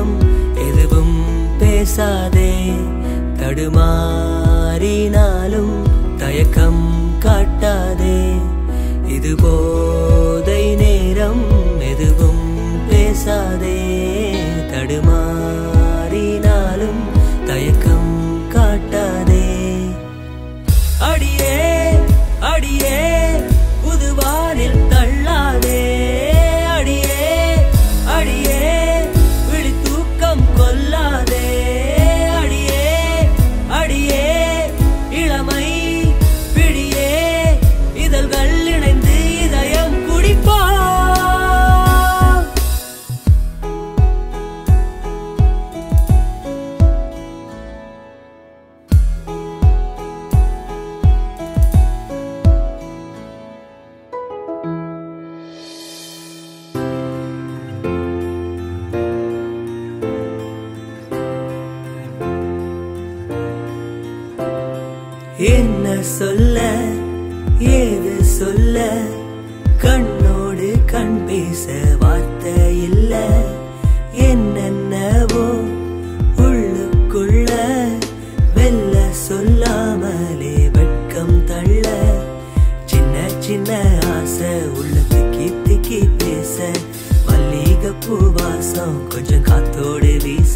நேரம் எதுவும் பேசாதே. தடுமாறினாலும் தயக்கம் காட்டாதே. இதுபோ சொல்ல ஏது சொல்ல? கண்ணோடு கண் பேச வார்த்தை இல்ல. என்னென்னவோ உள்ளுக்குள்ள வெல்ல சொல்லாமலே வெட்கம் தள்ள. சின்ன சின்ன ஆசை உள்ள திக்கி திக்கி பேச. பூ வாசம் கொஞ்சம் காத்தோடு வீச.